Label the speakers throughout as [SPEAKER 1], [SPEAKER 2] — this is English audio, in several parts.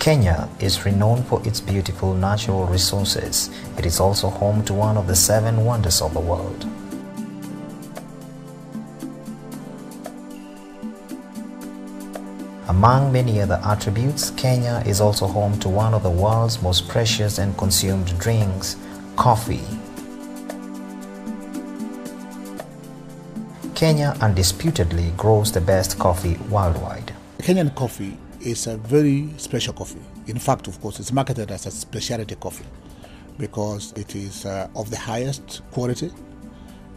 [SPEAKER 1] Kenya is renowned for its beautiful natural resources. It is also home to one of the seven wonders of the world. Among many other attributes, Kenya is also home to one of the world's most precious and consumed drinks, coffee. Kenya undisputedly grows the best coffee worldwide.
[SPEAKER 2] Kenyan coffee is a very special coffee. In fact, of course, it's marketed as a specialty coffee because it is uh, of the highest quality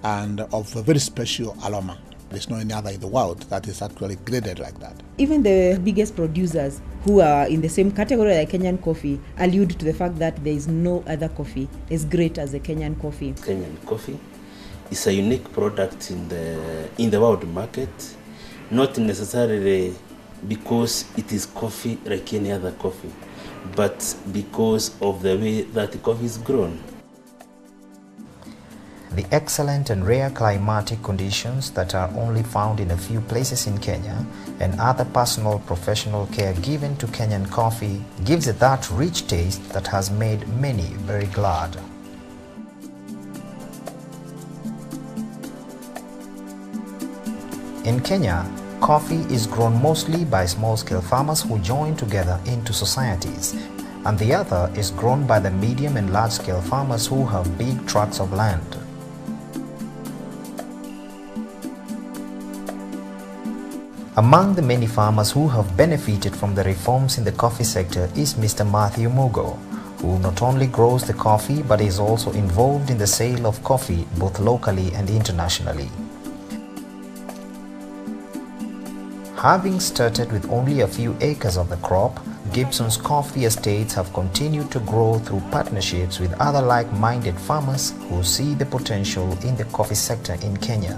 [SPEAKER 2] and of a very special aroma. There's no any other in the world that is actually graded like that.
[SPEAKER 3] Even the biggest producers who are in the same category like Kenyan coffee allude to the fact that there is no other coffee as great as the Kenyan coffee.
[SPEAKER 4] Kenyan coffee is a unique product in the in the world market, not necessarily because it is coffee like any other coffee, but because of the way that the coffee is grown.
[SPEAKER 1] The excellent and rare climatic conditions that are only found in a few places in Kenya and other personal professional care given to Kenyan coffee gives it that rich taste that has made many very glad. In Kenya, coffee is grown mostly by small-scale farmers who join together into societies, and the other is grown by the medium and large-scale farmers who have big tracts of land. Among the many farmers who have benefited from the reforms in the coffee sector is Mr. Matthew Mugo, who not only grows the coffee but is also involved in the sale of coffee both locally and internationally. Having started with only a few acres of the crop, Gibson's coffee estates have continued to grow through partnerships with other like-minded farmers who see the potential in the coffee sector in Kenya.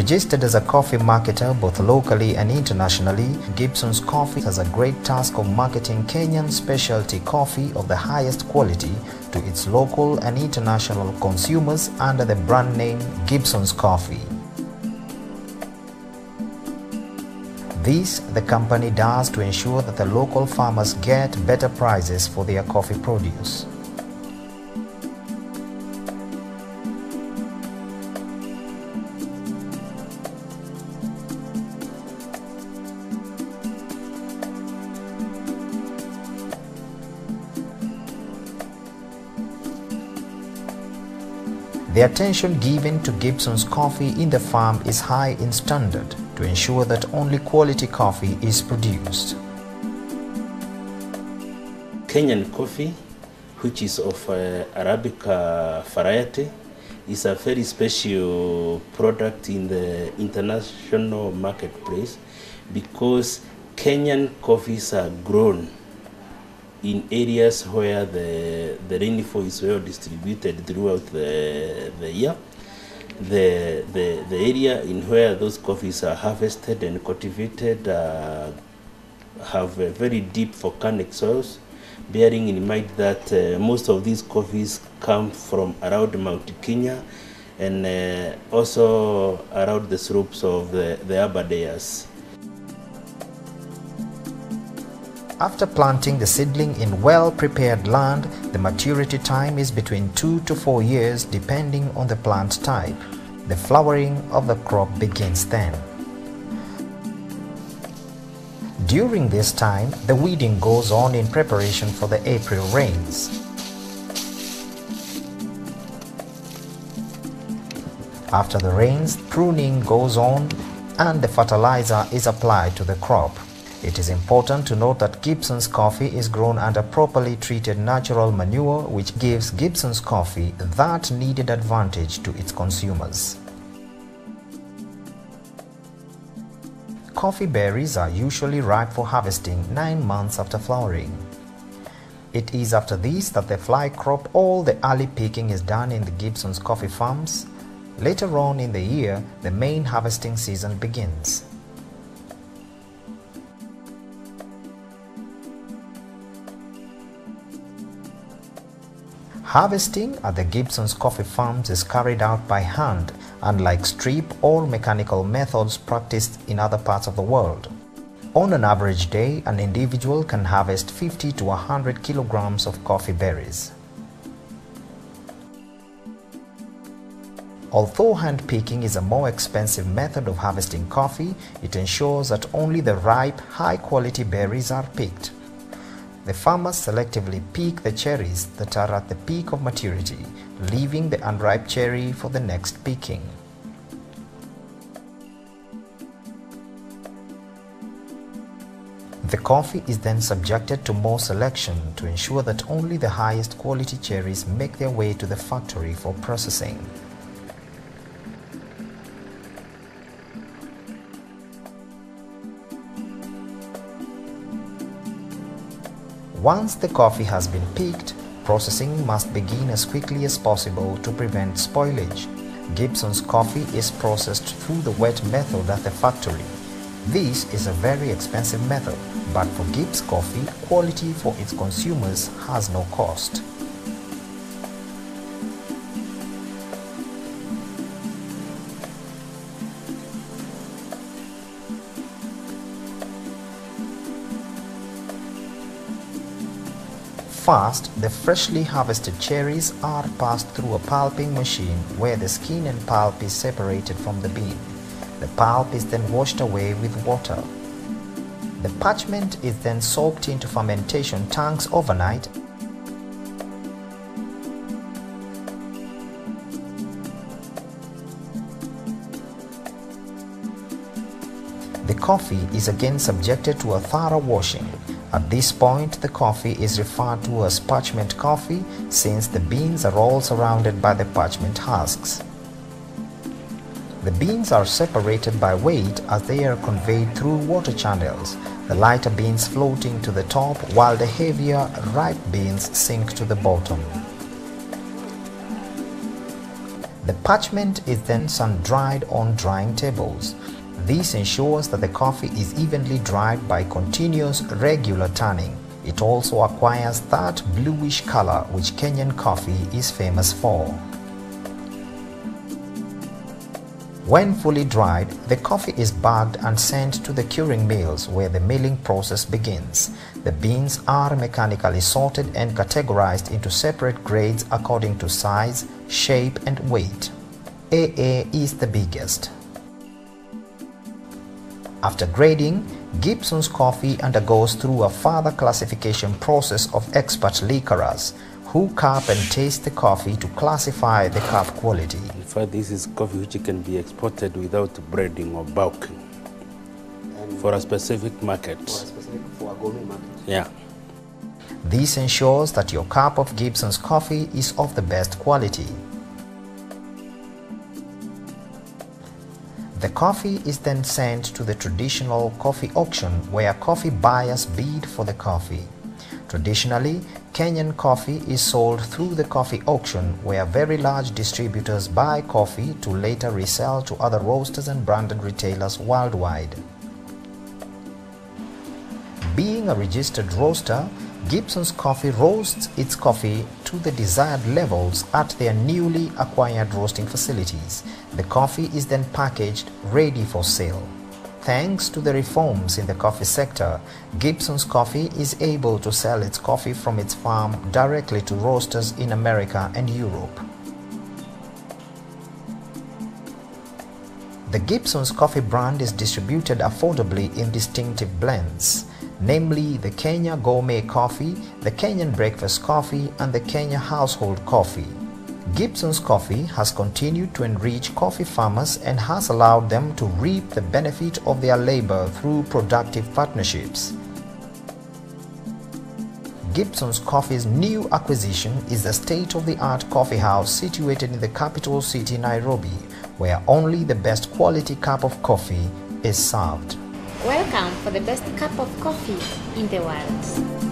[SPEAKER 1] Registered as a coffee marketer both locally and internationally, Gibson's Coffee has a great task of marketing Kenyan specialty coffee of the highest quality to its local and international consumers under the brand name Gibson's Coffee. This the company does to ensure that the local farmers get better prices for their coffee produce. The attention given to Gibson's coffee in the farm is high in standard to ensure that only quality coffee is produced.
[SPEAKER 4] Kenyan coffee, which is of uh, Arabica variety, is a very special product in the international marketplace because Kenyan coffees are grown in areas where the, the rainfall is well distributed throughout the, the year. The, the, the area in where those coffees are harvested and cultivated uh, have very deep volcanic soils, bearing in mind that uh, most of these coffees come from around Mount Kenya and uh, also around the slopes of the, the Aberdares.
[SPEAKER 1] After planting the seedling in well-prepared land, the maturity time is between 2 to 4 years depending on the plant type. The flowering of the crop begins then. During this time, the weeding goes on in preparation for the April rains. After the rains, pruning goes on and the fertilizer is applied to the crop. It is important to note that Gibson's coffee is grown under properly treated natural manure which gives Gibson's coffee that needed advantage to its consumers. Coffee berries are usually ripe for harvesting 9 months after flowering. It is after this that the fly crop all the early picking is done in the Gibson's coffee farms. Later on in the year, the main harvesting season begins. Harvesting at the Gibson's coffee farms is carried out by hand, unlike strip or mechanical methods practiced in other parts of the world. On an average day, an individual can harvest 50 to 100 kilograms of coffee berries. Although hand picking is a more expensive method of harvesting coffee, it ensures that only the ripe, high quality berries are picked. The farmers selectively pick the cherries that are at the peak of maturity, leaving the unripe cherry for the next picking. The coffee is then subjected to more selection to ensure that only the highest quality cherries make their way to the factory for processing. Once the coffee has been picked, processing must begin as quickly as possible to prevent spoilage. Gibson's coffee is processed through the wet method at the factory. This is a very expensive method, but for Gibbs Coffee, quality for its consumers has no cost. First, the freshly harvested cherries are passed through a pulping machine where the skin and pulp is separated from the bean. The pulp is then washed away with water. The parchment is then soaked into fermentation tanks overnight The coffee is again subjected to a thorough washing. At this point, the coffee is referred to as parchment coffee since the beans are all surrounded by the parchment husks. The beans are separated by weight as they are conveyed through water channels, the lighter beans floating to the top while the heavier, ripe beans sink to the bottom. The parchment is then sun-dried on drying tables. This ensures that the coffee is evenly dried by continuous regular turning. It also acquires that bluish color which Kenyan coffee is famous for. When fully dried, the coffee is bagged and sent to the curing mills where the milling process begins. The beans are mechanically sorted and categorized into separate grades according to size, shape and weight. AA is the biggest. After grading, Gibson's coffee undergoes through a further classification process of expert liquorers who cup and taste the coffee to classify the cup quality.
[SPEAKER 4] In fact, this is coffee which can be exported without breading or bulking for a specific market.
[SPEAKER 5] specific for a gourmet market.
[SPEAKER 4] Yeah.
[SPEAKER 1] This ensures that your cup of Gibson's coffee is of the best quality. The coffee is then sent to the traditional coffee auction where coffee buyers bid for the coffee. Traditionally, Kenyan coffee is sold through the coffee auction where very large distributors buy coffee to later resell to other roasters and branded retailers worldwide. Being a registered roaster, Gibson's Coffee roasts its coffee to the desired levels at their newly acquired roasting facilities. The coffee is then packaged ready for sale. Thanks to the reforms in the coffee sector, Gibson's Coffee is able to sell its coffee from its farm directly to roasters in America and Europe. The Gibson's Coffee brand is distributed affordably in distinctive blends, namely the Kenya Gourmet Coffee, the Kenyan Breakfast Coffee, and the Kenya Household Coffee. Gibson's Coffee has continued to enrich coffee farmers and has allowed them to reap the benefit of their labor through productive partnerships. Gibson's Coffee's new acquisition is the state-of-the-art coffee house situated in the capital city Nairobi, where only the best quality cup of coffee is served.
[SPEAKER 6] Welcome for the best cup of coffee in the world.